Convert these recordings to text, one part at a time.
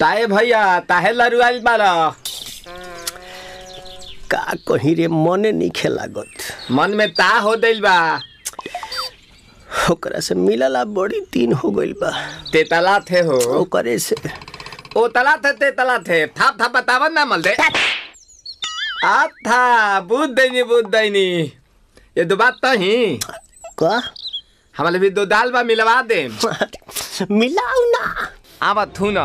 ताए भैया ताहे लरुआल बारा का कहीं रे मने नहीं खेलागत मन में ता हो दिल बा। ओकरा से मिलला बड़ी दिन हो गइल बा। ते तला थे हो। ओकरे से। ओ तला थे ते तला थे थाप थाप बतावन ना मल दे आ था बुद्ध दैनी बुद्ध दैनी ये दो बात तो ही का? हमारे भी दो दाल बा मिलवा दे मिलाऊ ना। आवा थू ना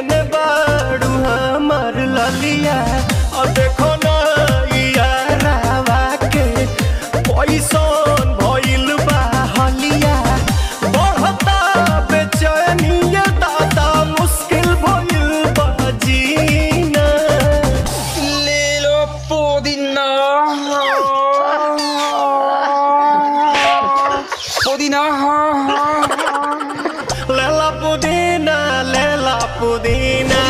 केने बाड़ू हमार ललिया और देखो ना यारावा के पैसन भइल बा हलिया। बढ़ता बेचैनिया दादा मुश्किल भइल बा जीना। ले लो पुदीना। पुदीना लेला पुदीना।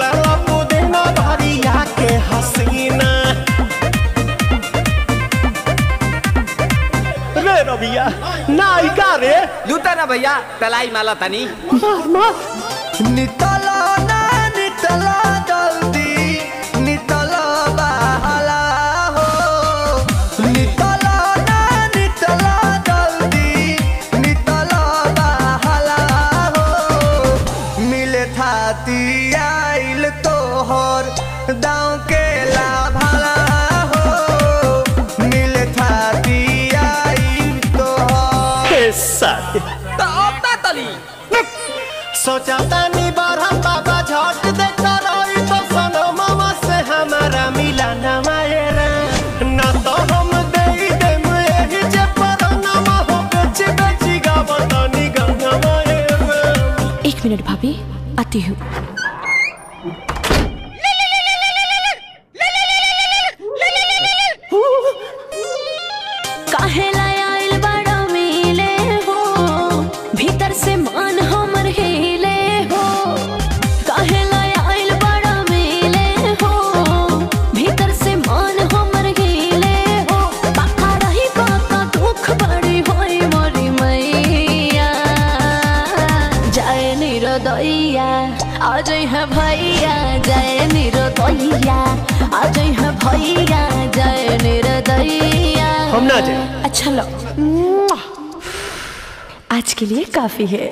लेला पुदीना भरिया के हसीना। रे रबिया नायिका रे? जूता ना भैया तलाई माला तनी। नितला ना आइल तोहर दाँव के लाभला हो। मिले थाती आइल तोहर साथी। तो अब ता तली सोचा तानी बारहम बाबा झट देखता रही तो सनो मामा से हमारा मिला न मायरा ना तो हम दे देम एही जे पर नमा हो बेची बेची गावतानी गंगा मायरा एक मिनट भाभी। आती हूँ। लाया इल बड़ा मिले हो? भीतर से मान निरोदैया आज है भैया जय निरोदैया अजय है भैया जय निरोदैया हम ना जाए अच्छा लो। आज के लिए काफ़ी है।